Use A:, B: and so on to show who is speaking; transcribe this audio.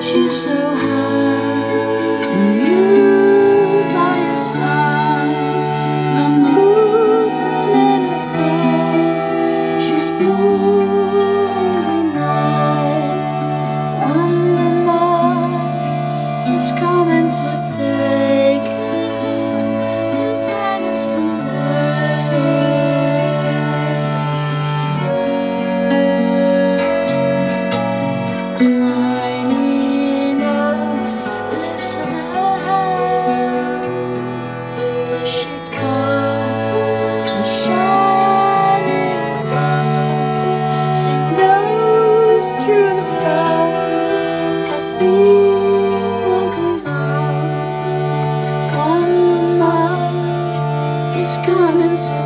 A: She's so high. coming to